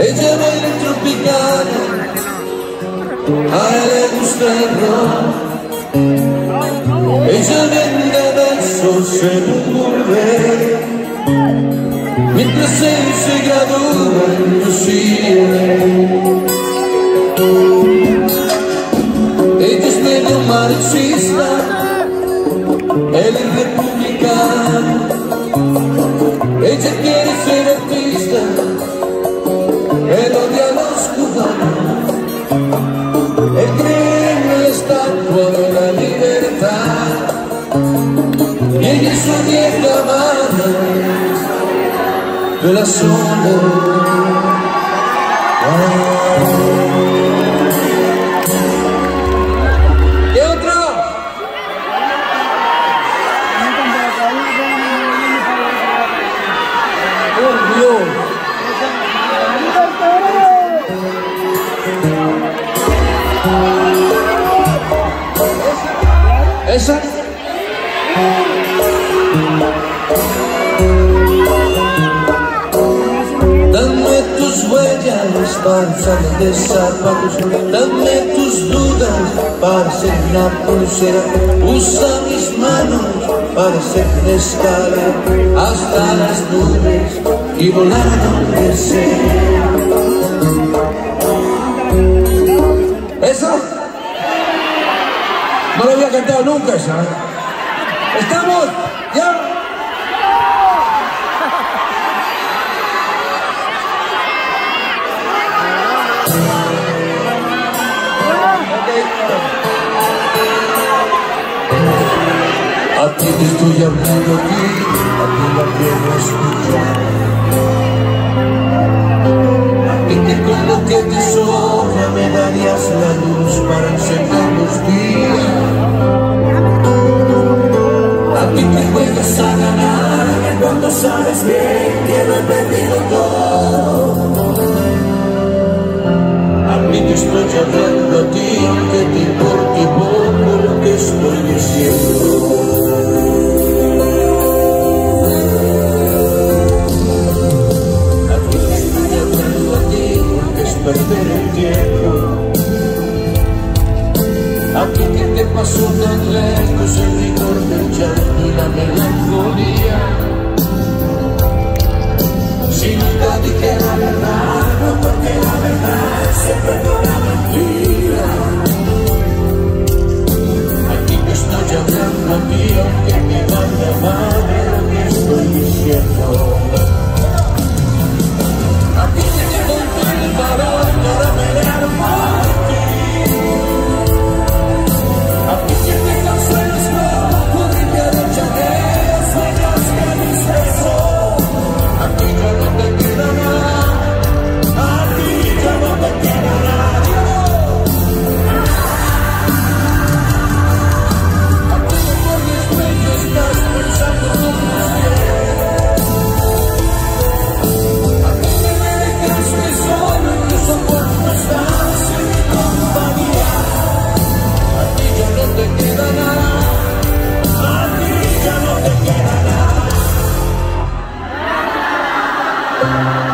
Ella baila tropicana, a él le gusta el rock. Ella vende besos en un gourmet, mientras él se gradúa en UCLA. Ella es medio marxista, él es republicano. Ella quiere ser artista, él odia a los cubanos. Él cree en la estatua de la libertad. Y ella es su vieja madre de la soledad. Dame tus huellas para salir de zapatos. Dame tus dudas para ser una pulsera. Usa mis manos para ser una escala. Hasta las nubes y volar a donde sea nunca esa. ¿Estamos? ¿Ya? A ti te estoy hablando aquí, a ti la quiero escuchar. A ti que con lo que te sobra me darías la luz para encender los días. sabes bien que lo he perdido todo. A mí te estoy llamando a ti, que te importa poco lo que estoy diciendo. A mí te estoy llamando a ti, que es perder el tiempo. A ti que te pasó tan lejos el rigor del llanto y la melancolía. 감사합니다.